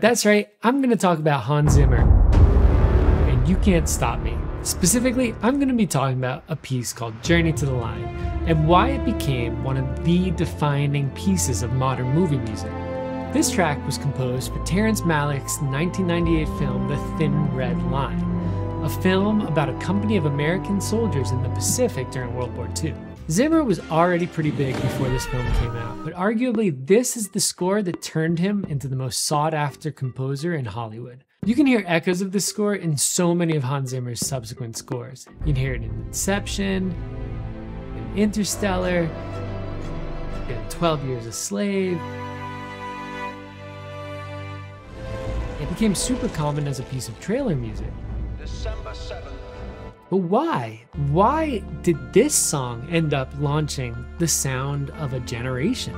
That's right, I'm going to talk about Hans Zimmer. And you can't stop me. Specifically, I'm going to be talking about a piece called Journey to the Line and why it became one of the defining pieces of modern movie music. This track was composed for Terrence Malick's 1998 film The Thin Red Line, a film about a company of American soldiers in the Pacific during World War II. Zimmer was already pretty big before this film came out, but arguably this is the score that turned him into the most sought after composer in Hollywood. You can hear echoes of this score in so many of Hans Zimmer's subsequent scores. You can hear it in Inception, in Interstellar, in 12 Years a Slave. It became super common as a piece of trailer music. December 7th. But why? Why did this song end up launching the sound of a generation?